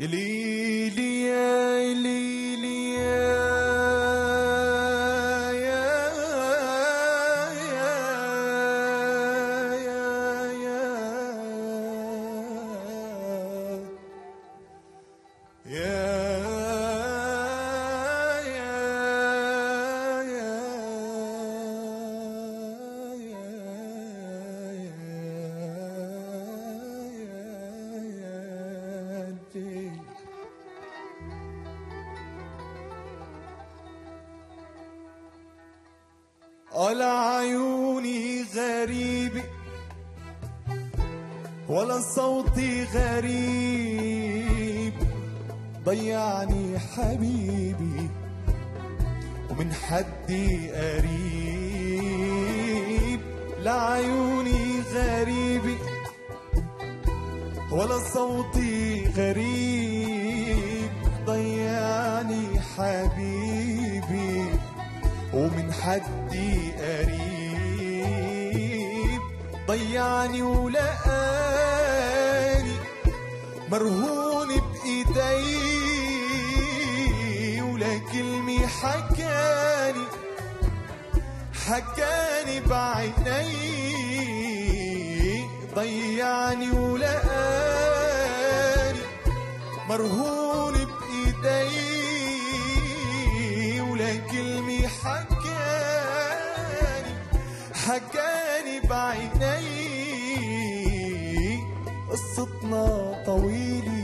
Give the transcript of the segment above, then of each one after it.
يا ليلي يا ليلي يا يا يا يا يا على عيوني غريب ولا صوتي غريب. ضيعني حبيبي ومن حدي قريب. لعيوني غريبي ولا صوتي غريب. ضيعني حبيبي. ومن حدي قريب ضيعني ولقاني مرهون بإيدي ولا كلمة حكاني حكاني بعيني ضيعني ولقاني مرهون بإيدي ولا كلمة حكاني حكاني بعيني قصتنا طويلة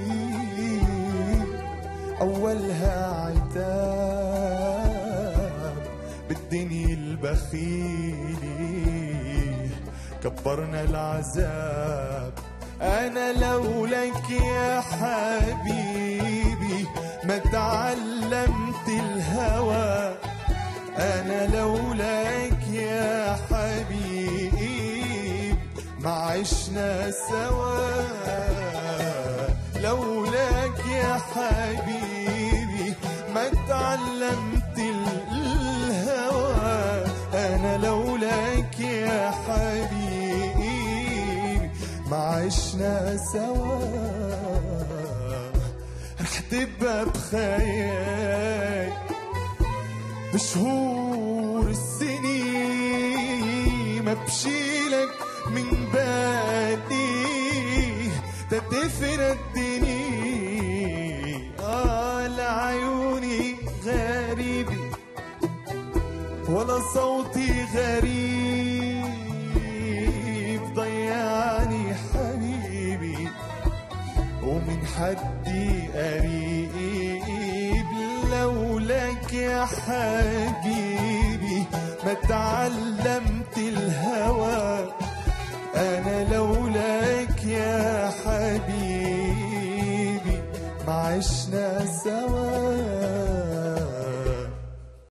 أولها عتاب. بالدنيا البخيلة كبرنا العذاب. أنا لولاك يا حبيبي ما تعلمت الهوى. أنا لولاك يا حبيبي ما عشنا سوا. لولاك يا حبيبي ما تعلمت الهوى. أنا لولاك يا حبيبي ما عشنا سوا. رح تبقى بخيال بشهور السنين ما بشيلك من بالي تتفردني آه لعيوني غريبي ولا صوتي غريب. ضيعني حبيبي ومن حدي قريب. يا حبيبي ما تعلمت الهوى. أنا لولاك يا حبيبي ما عشنا سوا.